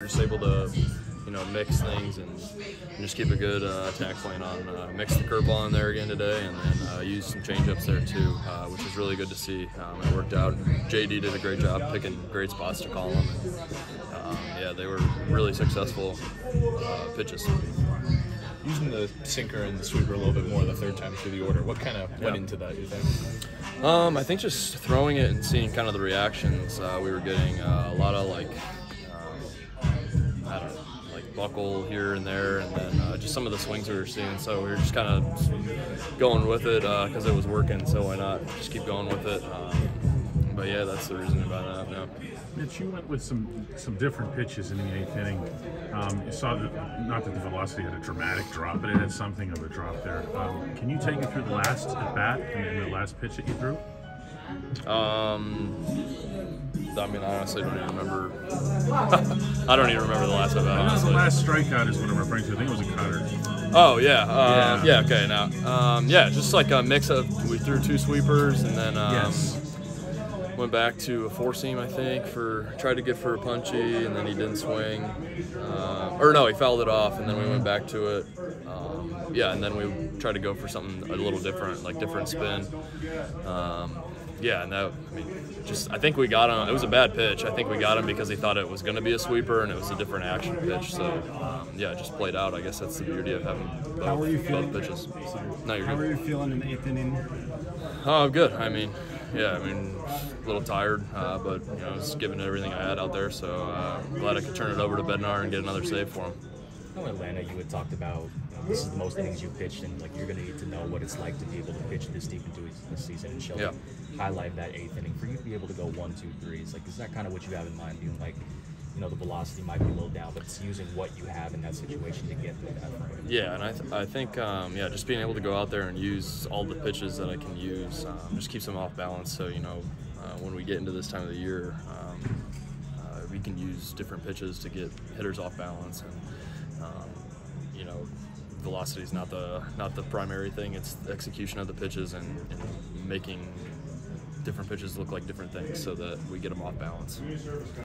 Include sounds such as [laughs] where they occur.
just able to, you know, mix things and, and just keep a good uh, attack plan on. Uh, mix the curveball in there again today, and then uh, use some changeups there too, uh, which is really good to see. Um, it worked out. JD did a great job picking great spots to call them. And, um, yeah, they were really successful uh, pitches. Using the sinker and the sweeper a little bit more the third time through the order. What kind of went Yeah. into that? You think? Um, I think just throwing it and seeing kind of the reactions. Uh, we were getting uh, a lot of like, buckle here and there, and then uh, just some of the swings we were seeing. So we were just kind of going with it because it was working. So why not just keep going with it? Um, but yeah, that's the reason about that. Yeah. Mitch, you went with some some different pitches in the eighth inning. Um, you saw that not that the velocity had a dramatic drop, but it had something of a drop there. Um, can you take me through the last at bat and the last pitch that you threw? Um, I mean, I honestly don't even remember. [laughs] I don't even remember the last of that. I know the Honestly. last strikeout is what I'm referring to. I think it was a cutter. Oh yeah, uh, Yeah. yeah. Okay, now, um, yeah, just like a mix of we threw two sweepers and then um, Yes. Went back to a four seam, I think, for tried to get for a punchy and then he didn't swing, uh, or no, he fouled it off and then we went back to it. Um, yeah, and then we tried to go for something a little different, like different spin. Um, yeah, and that, I mean, just I think we got him. It was a bad pitch. I think we got him because he thought it was going to be a sweeper and it was a different action pitch. So um, yeah, it just played out. I guess that's the beauty of having both, How were you both feeling? pitches. No, you're How good. are you feeling in the eighth inning? Oh, good. I mean, yeah, I mean, a little tired, uh, but you know, just giving it everything I had out there. So uh, glad I could turn it over to Bednar and get another save for him. I know Atlanta, you had talked about you know, this is the most innings you pitched, and like you're going to need to know what it's like to be able to pitch this deep into the season and show Yeah. highlight that eighth inning for you to be able to go one, two, three. It's like is that kind of what you have in mind? Being like, you know, the velocity might be a little down, but it's using what you have in that situation to get through that frame. Yeah, and I, th- I think um, yeah, just being able to go out there and use all the pitches that I can use um, just keeps them off balance. So you know, uh, when we get into this time of the year, um, uh, we can use different pitches to get hitters off balance, and um, you know, velocity is not the not the primary thing. It's the execution of the pitches and, and making different pitches look like different things so that we get them off balance.